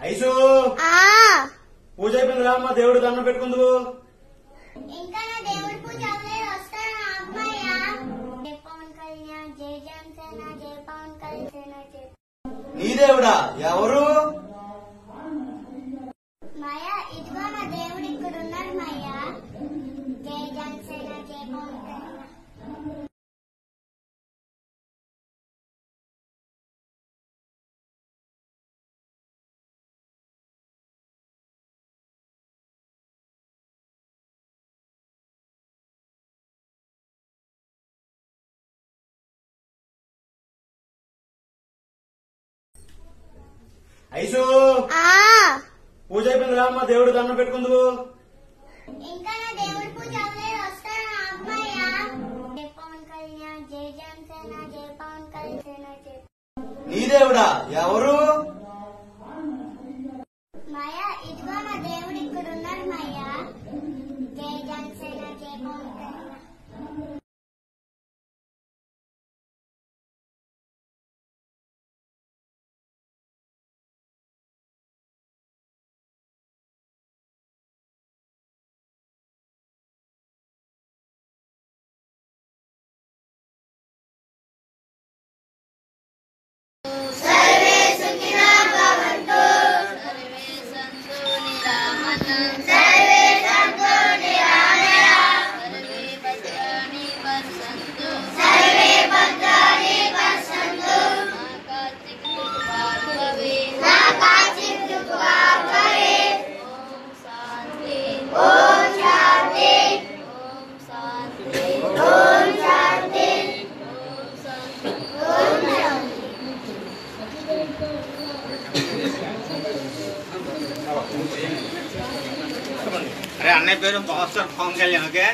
Ice! పూజ అయిపోయిందిరా అమ్మ దేవుడు దండం పెట్టుకుందువు. ఇంకా నా దేవుడి పూజ ఐసు! పూజ అయిపోయిందిరా అమ్మ దేవుడు దండం పెట్టుకుందువు. ఇంకా నా దేవుడి పూజ అవ్వలేదు వస్తాను అమ్మయ్య జై పవన్ కళ్యాణ్ జై జనసేన జై పవన్ కళ్యాణ్ జై నీ దేవుడా ఎవరు? Yeah. అరే అన్నయ్య పేరు power star Pawan Kalyan okay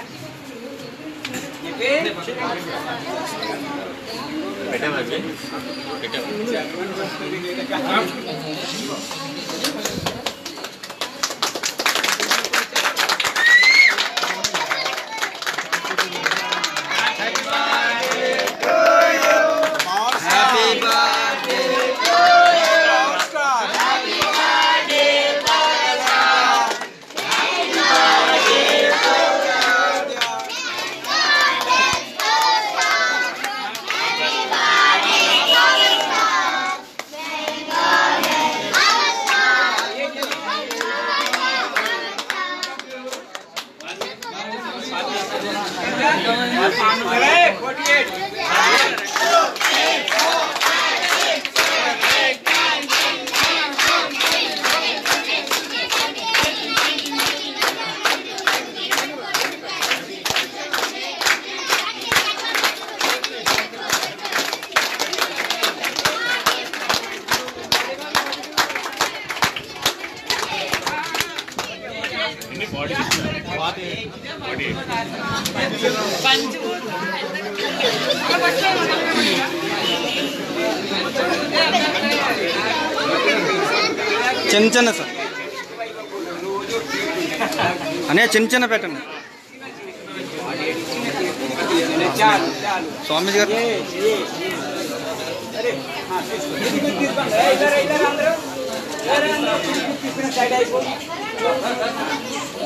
చిన్న చిన్న సార్. అనే చిన్న చిన్న పెట్టండి. స్వామీజీ గారు. తెలీదా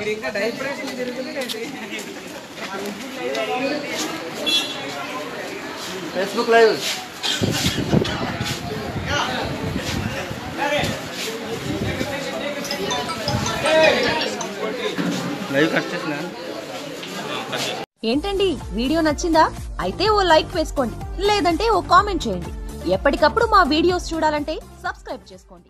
మీరు ఇంకా డైపరేషన్ జరుగుతుంది ఫేస్బుక్ లైవ్. లైవ్ కట్ చేసిన? ఏంటండి? వీడియో నచ్చిందా? అయితే ఓ లైక్ వేసుకోండి. లేదంటే ఓ కామెంట్ చేయండి. ఎప్పటికప్పుడు మా వీడియోస్ చూడాలంటే సబ్స్క్రైబ్ చేసుకోండి.